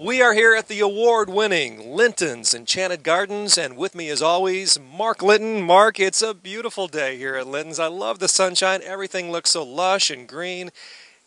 We are here at the award winning Linton's Enchanted Gardens, and with me, as always, Mark Linton. Mark, it's a beautiful day here at Linton's. I love the sunshine. Everything looks so lush and green.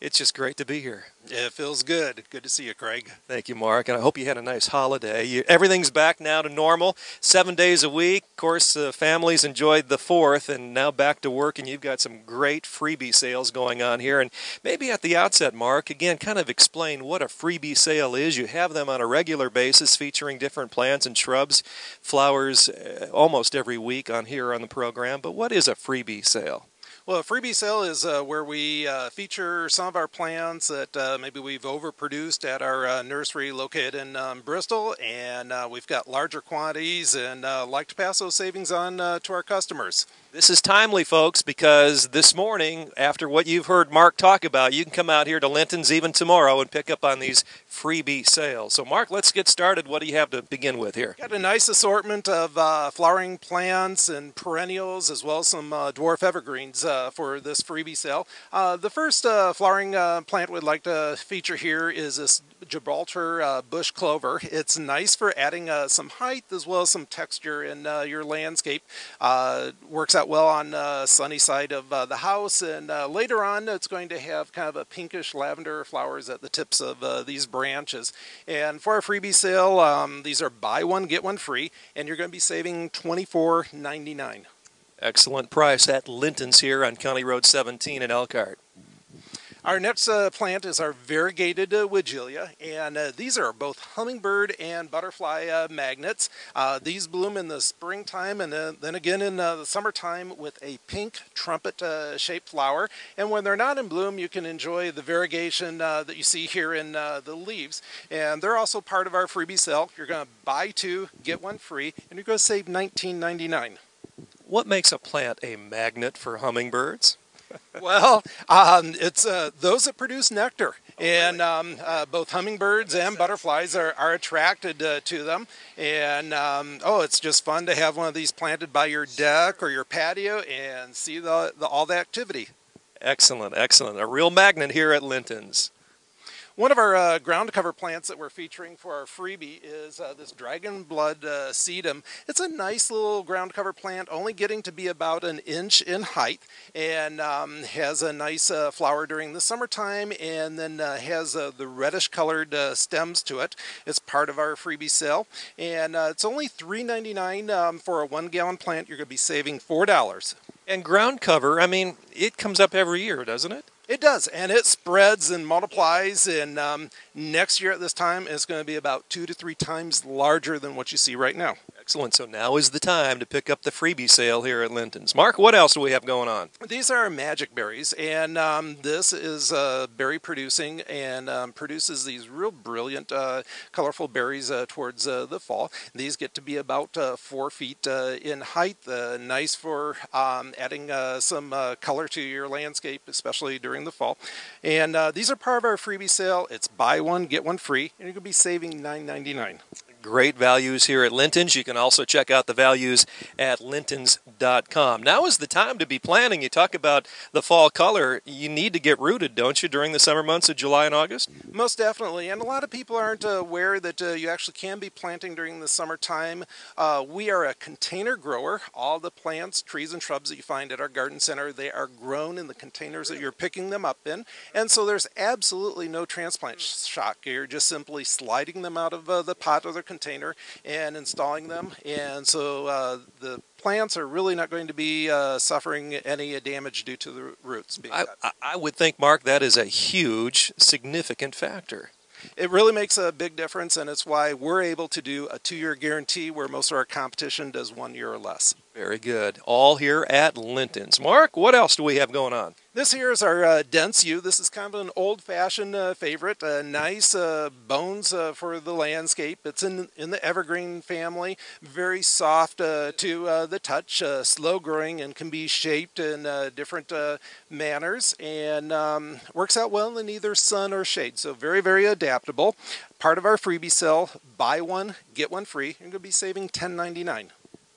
It's just great to be here. Yeah, it feels good. Good to see you, Craig. Thank you, Mark, and I hope you had a nice holiday. You, everything's back now to normal, seven days a week. Of course, uh, families enjoyed the fourth, and now back to work, and you've got some great freebie sales going on here. And maybe at the outset, Mark, again, kind of explain what a freebie sale is. You have them on a regular basis featuring different plants and shrubs, flowers uh, almost every week on here on the program. But what is a freebie sale? Well, a freebie sale is uh, where we uh, feature some of our plants that uh, maybe we've overproduced at our uh, nursery located in um, Bristol, and uh, we've got larger quantities and uh, like to pass those savings on to our customers. This is timely, folks, because this morning, after what you've heard Mark talk about, you can come out here to Linton's even tomorrow and pick up on these freebie sales. So, Mark, let's get started. What do you have to begin with here? Got a nice assortment of uh, flowering plants and perennials, as well as some uh, dwarf evergreens uh, for this freebie sale. Uh, the first uh, flowering uh, plant we'd like to feature here is this Gibraltar bush clover. It's nice for adding some height as well as some texture in your landscape. Works out well on the uh, sunny side of uh, the house and later on it's going to have kind of a pinkish lavender flowers at the tips of these branches. And for our freebie sale, um, these are buy one, get one free and you're going to be saving $24.99. Excellent price at Linton's here on County Road 17 in Elkhart. Our next uh, plant is our variegated uh, Weigela, and uh, these are both hummingbird and butterfly uh, magnets. Uh, these bloom in the springtime and then again in uh, the summertime with a pink trumpet-shaped flower. And when they're not in bloom, you can enjoy the variegation that you see here in the leaves. And they're also part of our freebie sale. You're going to buy two, get one free, and you're going to save $19.99. What makes a plant a magnet for hummingbirds? Well, um, it's uh, those that produce nectar. And um, uh, both hummingbirds and butterflies are, are attracted uh, to them. And um, oh, it's just fun to have one of these planted by your deck or your patio and see the, the all the activity. Excellent, excellent. A real magnet here at Linton's. One of our uh, ground cover plants that we're featuring for our freebie is uh, this dragon blood uh, sedum. It's a nice little ground cover plant, only getting to be about an inch in height, and um, has a nice uh, flower during the summertime, and then uh, has uh, the reddish colored stems to it. It's part of our freebie sale, and it's only $3.99 um, for a one gallon plant. You're going to be saving $4. And ground cover, I mean, it comes up every year, doesn't it? It does, and it spreads and multiplies. And um, next year at this time, it's going to be about two to three times larger than what you see right now. Excellent. So now is the time to pick up the freebie sale here at Linton's. Mark, what else do we have going on? These are magic berries, and um, this is uh, berry producing and um, produces these real brilliant, uh, colorful berries uh, towards uh, the fall. These get to be about uh, four feet uh, in height. nice for um, adding some color to your landscape, especially during the fall. And these are part of our freebie sale. It's buy one, get one free, and you're going to be saving $9.99. Great values here at Linton's. You can also check out the values at lintons.com. Now is the time to be planning. You talk about the fall color. You need to get rooted, don't you, during the summer months of July and August? Most definitely. And a lot of people aren't aware that uh, you actually can be planting during the summertime. Uh, we are a container grower. All the plants, trees, and shrubs that you find at our garden center, they are grown in the containers that you're picking them up in. And so there's absolutely no transplant shock. You're just simply sliding them out of uh, the pot or the container and installing them. And so uh, the plants are really not going to be uh, suffering any damage due to the roots. I, I would think, Mark, that is a huge, significant factor. It really makes a big difference, and it's why we're able to do a two year guarantee where most of our competition does one year or less. Very good. All here at Linton's. Mark, what else do we have going on? This here is our uh, dense yew. This is kind of an old-fashioned uh, favorite. Uh, nice uh, bones uh, for the landscape. It's in in the evergreen family. Very soft uh, to the touch. slow growing and can be shaped in different manners and um, works out well in either sun or shade. So very very adaptable. Part of our freebie sale. Buy one get one free. You're going to be saving $10.99.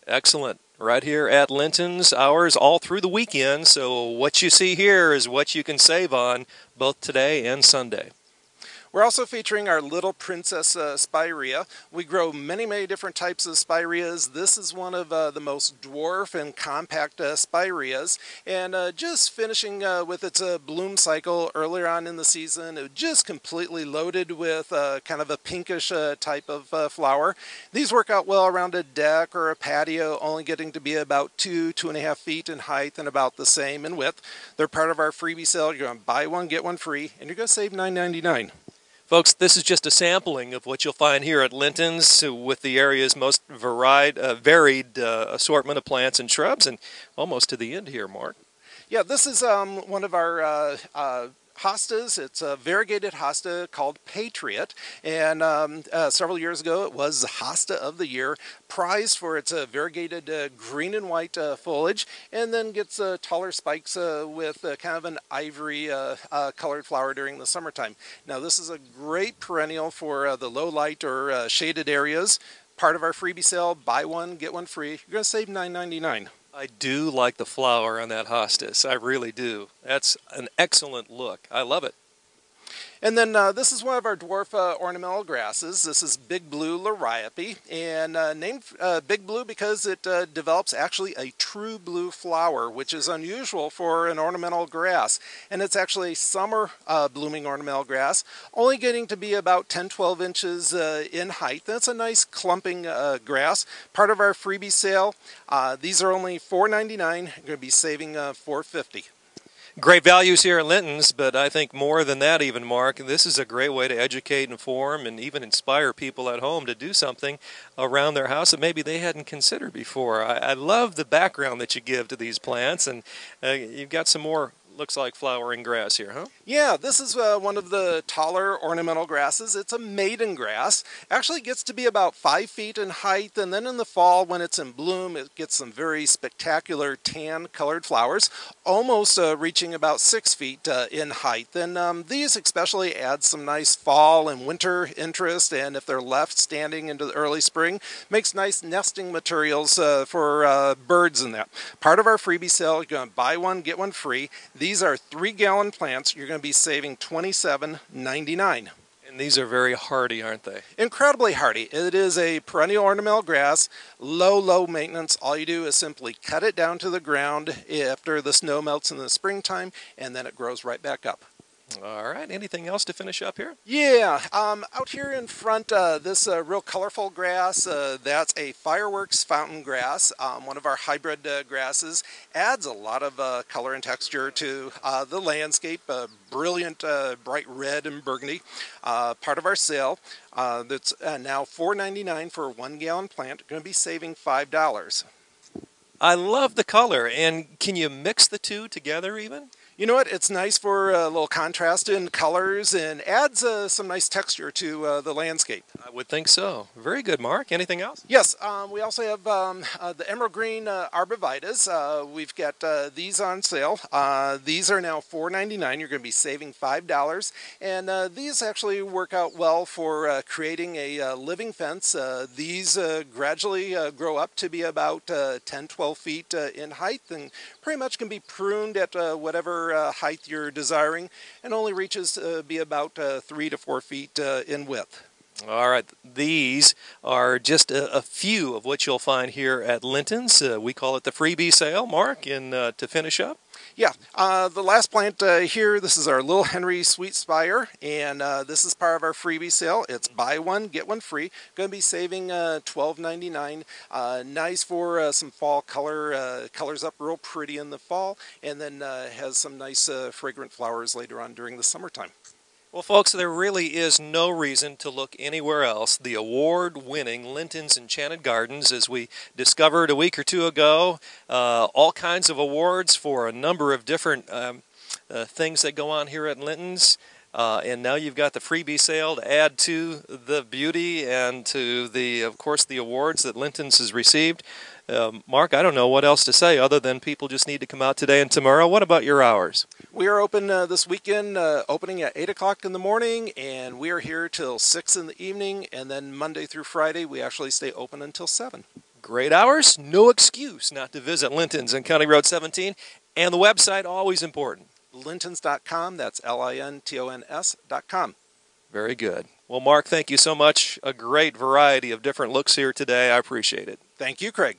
Excellent right here at Linton's. Hours all through the weekend, so what you see here is what you can save on both today and Sunday. We're also featuring our Little Princess uh, Spirea. We grow many, many different types of spireas. This is one of uh, the most dwarf and compact uh, spireas. And uh, just finishing uh, with its uh, bloom cycle earlier on in the season, it just completely loaded with kind of a pinkish type of flower. These work out well around a deck or a patio, only getting to be about two, two and a half feet in height and about the same in width. They're part of our freebie sale. You're going to buy one, get one free, and you're going to save $9.99. Folks, this is just a sampling of what you'll find here at Linton's with the area's most varied, uh, varied uh, assortment of plants and shrubs, and almost to the end here, Mark. Yeah, this is um, one of our uh, uh hostas. It's a variegated hosta called Patriot, and um, uh, several years ago it was the hosta of the year, prized for its uh, variegated uh, green and white uh, foliage, and then gets uh, taller spikes uh, with kind of an ivory colored flower during the summertime. Now this is a great perennial for the low light or shaded areas. Part of our freebie sale, buy one, get one free. You're going to save $9.99. I do like the flower on that hostas. I really do. That's an excellent look. I love it. And then uh, this is one of our dwarf uh, ornamental grasses. This is Big Blue Liriope, and uh, named uh, Big Blue because it uh, develops actually a true blue flower, which is unusual for an ornamental grass. And it's actually a summer uh, blooming ornamental grass, only getting to be about 10-12 inches in height. That's a nice clumping grass. Part of our freebie sale. these are only $4.99. You're going to be saving $4.50 great values here at Linton's, but I think more than that even, Mark, this is a great way to educate, inform, and even inspire people at home to do something around their house that maybe they hadn't considered before. I, I love the background that you give to these plants, and uh, you've got some more looks like flowering grass here, huh? Yeah, this is uh, one of the taller ornamental grasses. It's a maiden grass. Actually gets to be about five feet in height, and then in the fall, when it's in bloom, it gets some very spectacular tan-colored flowers, almost uh, reaching about six feet uh, in height. And um, these especially add some nice fall and winter interest, and if they're left standing into the early spring, makes nice nesting materials uh, for uh, birds in that. Part of our freebie sale, you're going to buy one, get one free. These are three gallon plants. You're going to be saving $27.99. And these are very hardy, aren't they? Incredibly hardy. It is a perennial ornamental grass, low, low maintenance. All you do is simply cut it down to the ground after the snow melts in the springtime, and then it grows right back up. All right. Anything else to finish up here? Yeah. Um, out here in front, uh, this uh, real colorful grass, uh, that's a fireworks fountain grass, um, one of our hybrid uh, grasses. Adds a lot of uh, color and texture to uh, the landscape. brilliant, bright red and burgundy. part of our sale. that's now $4.99 for a one gallon plant. Going to be saving $5. I love the color. And can you mix the two together even? You know what? It's nice for a little contrast in colors and adds uh, some nice texture to uh, the landscape. I would think so. Very good, Mark. Anything else? Yes. Um, we also have um, uh, the emerald green uh, arborvitaes. Uh, we've got uh, these on sale. these are now $4.99. You're going to be saving $5. And these actually work out well for creating a living fence. these gradually grow up to be about 10, 12 feet in height and pretty much can be pruned at whatever uh, height you're desiring and only reaches to be about uh, three to four feet uh, in width. All right, these are just a, a, few of what you'll find here at Linton's. Uh, we call it the freebie sale, Mark, and uh, to finish up. Yeah, uh, the last plant uh, here, this is our Little Henry Sweet Spire, and uh, this is part of our freebie sale. It's buy one, get one free. Going to be saving uh, $12.99. Uh, nice for some fall color, colors up real pretty in the fall, and then has some nice fragrant flowers later on during the summertime. Well, folks, there really is no reason to look anywhere else. The award winning Linton's Enchanted Gardens, as we discovered a week or two ago, uh, all kinds of awards for a number of different um, uh, things that go on here at Linton's. Uh, and now you've got the freebie sale to add to the beauty and to the, of course, the awards that Linton's has received. Um, Mark, I don't know what else to say other than people just need to come out today and tomorrow. What about your hours? We are open uh, this weekend, uh, opening at 8 o'clock in the morning, and we are here till 6 in the evening, and then Monday through Friday, we actually stay open until 7. Great hours, no excuse not to visit Linton's on County Road 17, and the website, always important. Lintons.com, that's L I N T O N S.com. Very good. Well, Mark, thank you so much. A great variety of different looks here today. I appreciate it. Thank you, Craig.